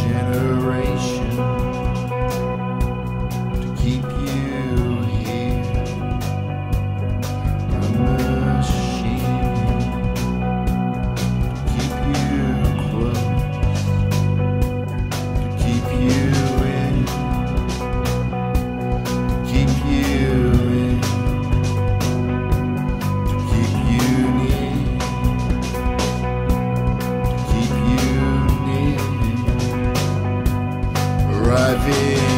Generous. be